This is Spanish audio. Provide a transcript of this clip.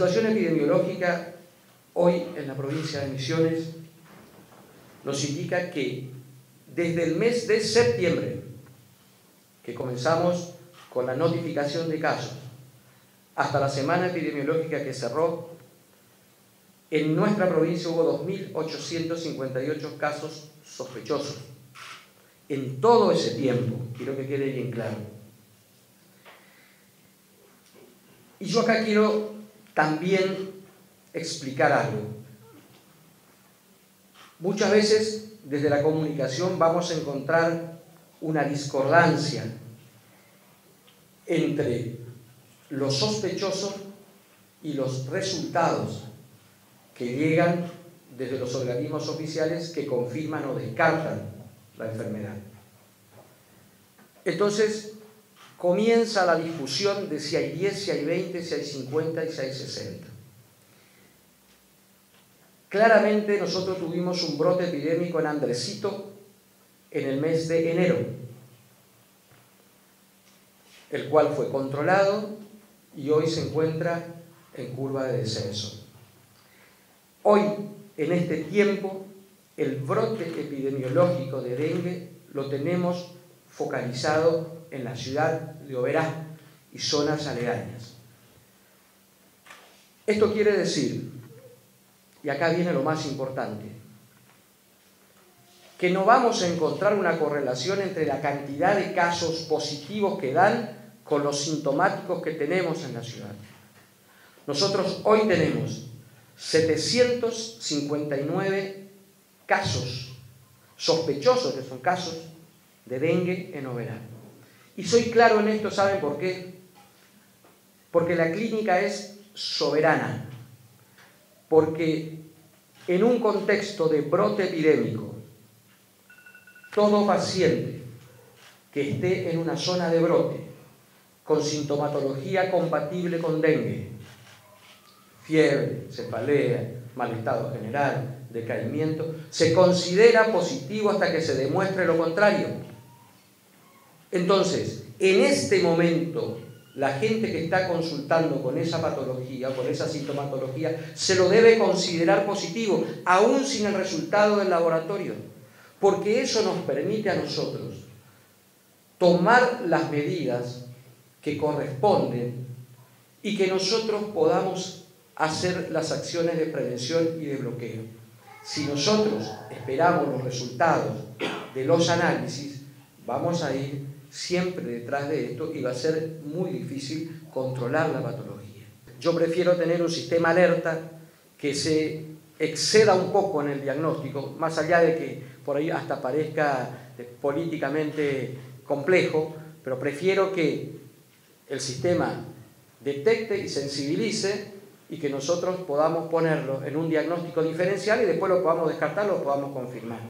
situación epidemiológica hoy en la provincia de Misiones nos indica que desde el mes de septiembre, que comenzamos con la notificación de casos, hasta la semana epidemiológica que cerró, en nuestra provincia hubo 2.858 casos sospechosos. En todo ese tiempo, quiero que quede bien claro. Y yo acá quiero también explicar algo. Muchas veces desde la comunicación vamos a encontrar una discordancia entre lo sospechoso y los resultados que llegan desde los organismos oficiales que confirman o descartan la enfermedad. Entonces, comienza la discusión de si hay 10, si hay 20, si hay 50 y si hay 60. Claramente nosotros tuvimos un brote epidémico en Andresito en el mes de enero, el cual fue controlado y hoy se encuentra en curva de descenso. Hoy, en este tiempo, el brote epidemiológico de dengue lo tenemos focalizado en la ciudad de Oberá y zonas aledañas. Esto quiere decir y acá viene lo más importante, que no vamos a encontrar una correlación entre la cantidad de casos positivos que dan con los sintomáticos que tenemos en la ciudad. Nosotros hoy tenemos 759 casos sospechosos, que son casos de dengue en Oberá. Y soy claro en esto, ¿saben por qué? Porque la clínica es soberana porque en un contexto de brote epidémico, todo paciente que esté en una zona de brote con sintomatología compatible con dengue, fiebre, cefalea, mal estado general, decaimiento, se considera positivo hasta que se demuestre lo contrario. Entonces, en este momento la gente que está consultando con esa patología, con esa sintomatología, se lo debe considerar positivo, aún sin el resultado del laboratorio, porque eso nos permite a nosotros tomar las medidas que corresponden y que nosotros podamos hacer las acciones de prevención y de bloqueo. Si nosotros esperamos los resultados de los análisis, vamos a ir siempre detrás de esto y va a ser muy difícil controlar la patología. Yo prefiero tener un sistema alerta que se exceda un poco en el diagnóstico, más allá de que por ahí hasta parezca políticamente complejo, pero prefiero que el sistema detecte y sensibilice y que nosotros podamos ponerlo en un diagnóstico diferencial y después lo podamos descartar, lo podamos confirmar.